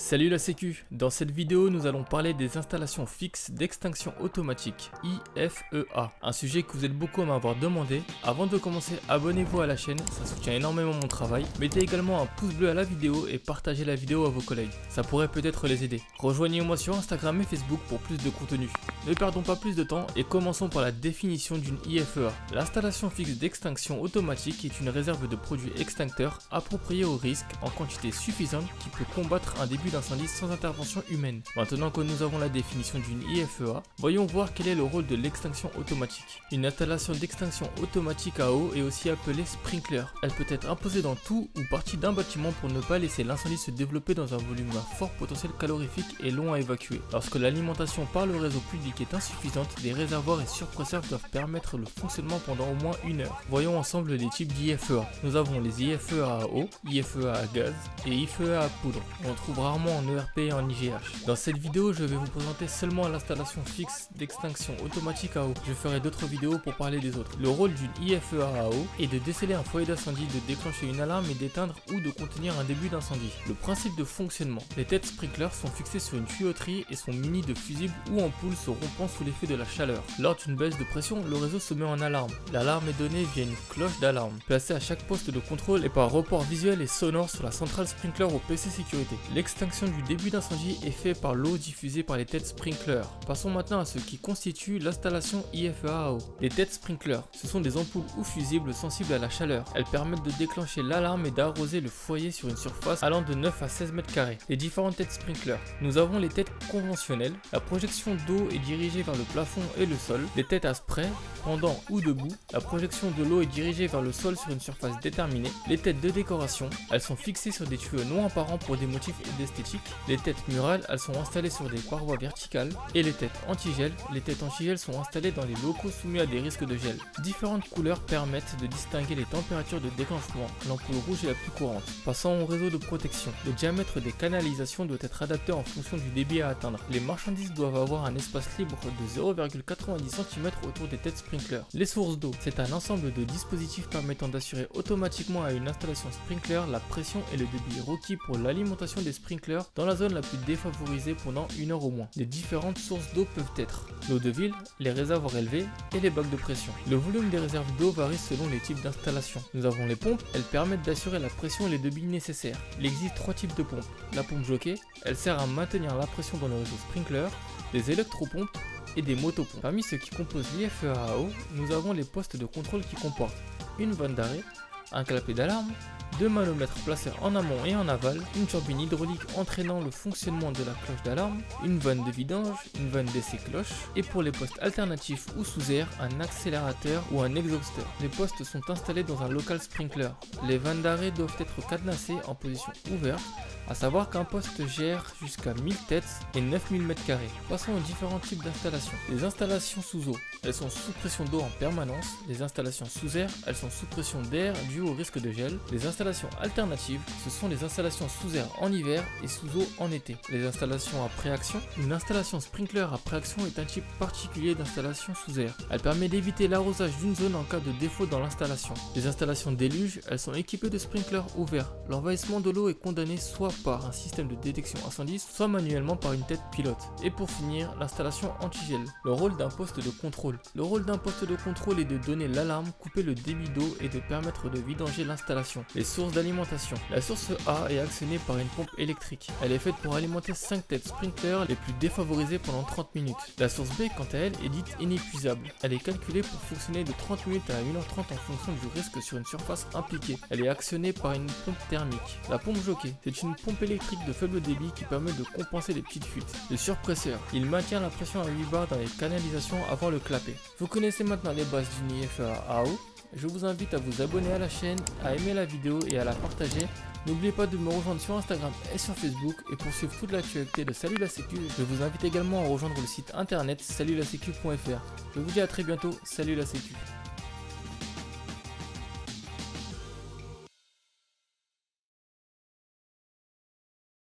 Salut la sécu Dans cette vidéo, nous allons parler des installations fixes d'extinction automatique, IFEA, un sujet que vous êtes beaucoup à m'avoir demandé. Avant de commencer, abonnez-vous à la chaîne, ça soutient énormément mon travail. Mettez également un pouce bleu à la vidéo et partagez la vidéo à vos collègues, ça pourrait peut-être les aider. Rejoignez-moi sur Instagram et Facebook pour plus de contenu. Ne perdons pas plus de temps et commençons par la définition d'une IFEA. L'installation fixe d'extinction automatique est une réserve de produits extincteurs appropriés au risque en quantité suffisante qui peut combattre un début d'incendie sans intervention humaine. Maintenant que nous avons la définition d'une IFEA, voyons voir quel est le rôle de l'extinction automatique. Une installation d'extinction automatique à eau est aussi appelée sprinkler. Elle peut être imposée dans tout ou partie d'un bâtiment pour ne pas laisser l'incendie se développer dans un volume à fort potentiel calorifique et long à évacuer. Lorsque l'alimentation par le réseau public est insuffisante, des réservoirs et surpresseurs doivent permettre le fonctionnement pendant au moins une heure. Voyons ensemble les types d'IFEA. Nous avons les IFEA à eau, IFEA à gaz et IFEA à poudre. On trouve rarement en ERP et en IGH. Dans cette vidéo, je vais vous présenter seulement l'installation fixe d'extinction automatique eau. Je ferai d'autres vidéos pour parler des autres. Le rôle d'une IFEA à eau est de déceler un foyer d'incendie, de déclencher une alarme et d'éteindre ou de contenir un début d'incendie. Le principe de fonctionnement. Les têtes sprinklers sont fixées sur une tuyauterie et sont munies de fusibles ou ampoules se rompant sous l'effet de la chaleur. Lors d'une baisse de pression, le réseau se met en alarme. L'alarme est donnée via une cloche d'alarme, placée à chaque poste de contrôle et par report visuel et sonore sur la centrale sprinkler au PC sécurité. L'extinction du début d'incendie est fait par l'eau diffusée par les têtes sprinkler. Passons maintenant à ce qui constitue l'installation IFEA à eau. Les têtes sprinkler, ce sont des ampoules ou fusibles sensibles à la chaleur. Elles permettent de déclencher l'alarme et d'arroser le foyer sur une surface allant de 9 à 16 mètres carrés. Les différentes têtes sprinkler. Nous avons les têtes conventionnelles. La projection d'eau est dirigée vers le plafond et le sol. Les têtes à spray, pendant ou debout. La projection de l'eau est dirigée vers le sol sur une surface déterminée. Les têtes de décoration, elles sont fixées sur des tuyaux non apparents pour des motifs les têtes murales, elles sont installées sur des parois verticales. Et les têtes anti-gel, les têtes anti-gel sont installées dans les locaux soumis à des risques de gel. Différentes couleurs permettent de distinguer les températures de déclenchement. L'ampoule rouge est la plus courante. Passons au réseau de protection. Le diamètre des canalisations doit être adapté en fonction du débit à atteindre. Les marchandises doivent avoir un espace libre de 0,90 cm autour des têtes sprinkler. Les sources d'eau, c'est un ensemble de dispositifs permettant d'assurer automatiquement à une installation sprinkler la pression et le débit requis pour l'alimentation des sprinklers dans la zone la plus défavorisée pendant une heure au moins. Les différentes sources d'eau peuvent être l'eau de ville, les réservoirs élevés et les bacs de pression. Le volume des réserves d'eau varie selon les types d'installation. Nous avons les pompes, elles permettent d'assurer la pression et les débits nécessaires. Il existe trois types de pompes. La pompe jockey, elle sert à maintenir la pression dans le réseau sprinkler, des électropompes et des motopompes. Parmi ceux qui composent l'IFEA à eau, nous avons les postes de contrôle qui comportent une vanne d'arrêt, un clapet d'alarme, deux manomètres placés en amont et en aval, une turbine hydraulique entraînant le fonctionnement de la cloche d'alarme, une vanne de vidange, une vanne d'essai cloche, et pour les postes alternatifs ou sous air, un accélérateur ou un exhausteur. Les postes sont installés dans un local sprinkler. Les vannes d'arrêt doivent être cadenassées en position ouverte, à savoir qu'un poste gère jusqu'à 1000 têtes et 9000 m2. Passons aux différents types d'installations. Les installations sous eau, elles sont sous pression d'eau en permanence. Les installations sous air, elles sont sous pression d'air dû au risque de gel. Les installations alternatives, ce sont les installations sous air en hiver et sous eau en été. Les installations à préaction, une installation sprinkler à préaction est un type particulier d'installation sous air. Elle permet d'éviter l'arrosage d'une zone en cas de défaut dans l'installation. Les installations déluge, elles sont équipées de sprinklers ouverts. L'envahissement de l'eau est condamné soit par un système de détection incendie, soit manuellement par une tête pilote. Et pour finir, l'installation anti-gel. Le rôle d'un poste de contrôle. Le rôle d'un poste de contrôle est de donner l'alarme, couper le débit d'eau et de permettre de vidanger l'installation. Les sources d'alimentation. La source A est actionnée par une pompe électrique. Elle est faite pour alimenter 5 têtes sprinkler les plus défavorisées pendant 30 minutes. La source B, quant à elle, est dite inépuisable. Elle est calculée pour fonctionner de 30 minutes à 1h30 en fonction du risque sur une surface impliquée. Elle est actionnée par une pompe thermique. La pompe jockey, c'est une pompe électrique de faible débit qui permet de compenser les petites fuites. Le surpresseur, il maintient la pression à 8 bars dans les canalisations avant le clapet. Vous connaissez maintenant les bases d'une IFA AO. Je vous invite à vous abonner à la chaîne, à aimer la vidéo et à la partager. N'oubliez pas de me rejoindre sur Instagram et sur Facebook et pour suivre toute l'actualité de Salut la Sécu, je vous invite également à rejoindre le site internet salutlasécu.fr. Je vous dis à très bientôt, salut la Sécu.